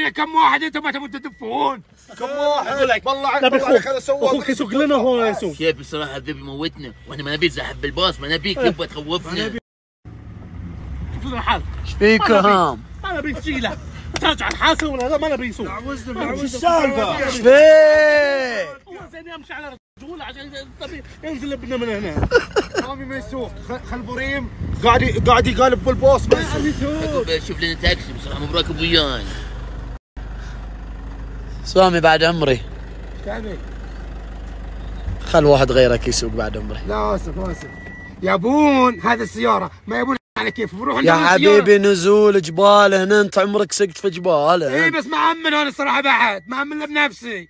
يعني كم واحد أنتم ما تبون تدفون؟ كم واحد؟ والله والله عليك أخوك يسوق لنا وهو يسوق. شيف بصراحة ذي بيموتنا وإحنا ما نبي نزحف بالباص ما نبيك تبغى تخوفنا. شوف لنا حال إيش فيك. هام. ما نبي نشيله. ترجع الحاسه ولا هذا ما نبي يسوق. إيش السالفه؟ إيش فيك هو زين يمشي على رجوله عشان ينزل بنا من هنا. رامي ما يسوق. خل بريم قاعد قاعد يقالب بالبوس ما يسوق شوف لنا تاكسي بصراحة مو براكب وياي. سامي بعد عمري. تبي خل واحد غيرك يسوق بعد عمري. لا اسف اسف يبون هذا السيارة. ما يبون على كيف؟ بروح يا عندهم السيارة. حبيبي نزول جبال هنا أنت عمرك سقت في جبال اي. بس ما أمن أنا الصراحة بعد. ما أمن بنفسي.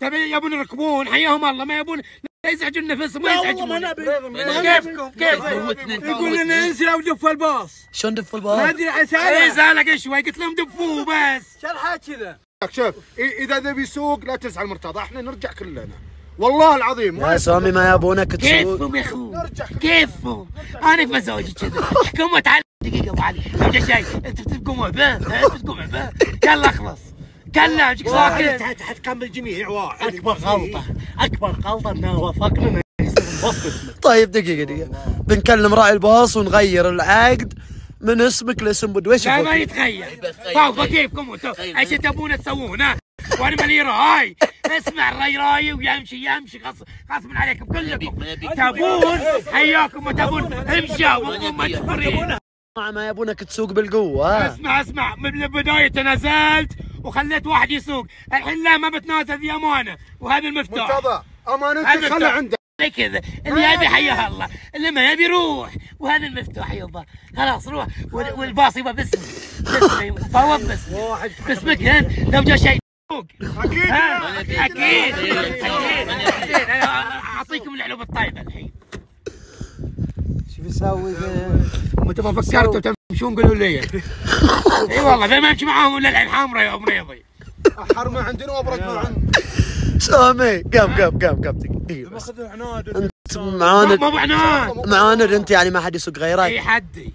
تبي يبون يركبون؟ حياهم الله. ما يبون لا يزعجون نفسهم ما ما يزعجون. نبي. كيفكم؟ كيف؟ يقول لنا انزل أو دف الباص. شلون دف ما الباب؟ أدري عشان اي زعلق شوي. قلت لهم دفوه بس. شوف إذا ذا بيسوق لا تزعل مرتضى إحنا نرجع كلنا. والله العظيم ما يا سامي ما يبونك تسوق. كيفهم يا أخوي؟ كيفهم؟ أنا في مزاجي كذا. حكومة تعال دقيقة أبو علي. جا شيء أنت بتبقوا معباه أنت بتبقوا معباه يلا اخلص. كلم إيش ساكت حتكمل الجميع واحد. أكبر غلطة. أكبر غلطة إنه وافقنا طيب دقيقة دقيقة. بنكلم راعي الباص ونغير العقد. من اسمك لاسم بدويش لا ما يتغير فوق كيفكم أنتم إيش تبون تسوون ها؟ وأنا مالي راي. اسمع الراي راي ويمشي يمشي. غصب غصب عليكم كلكم. تبون؟ حياكم ما تبون. امشوا ما. مجبورين ما يبونك تسوق بالقوة اسمع اسمع. من البداية تنازلت وخليت واحد يسوق. الحين لا ما بتنازل ذي أمانة. وهذا المفتاح. مرتضى امانتك خلها. عندك. زي كذا. اللي يبي حياه الله. اللي ما يبي يروح. وهذا المفتاح يبا خلاص روح. وال- والباص يبا باسمك باسمي فوض باسمك باسمك لو جاء شيء. فوق. أكيد. أكيد. أكيد. أعطيكم العلوم الطيبه الحين. شو بيسوي متى ما فكرتوا تمشون قولوا لي؟ إي والله ذا ما امشي معاهم الا العين حمراء يا مريضي احر ما عندنا وابرد ما عندنا سامي. قام قام قام قام. دقيقة بس. عناد معاند أنت يعني ما حد يسوق غيرك. أي حدي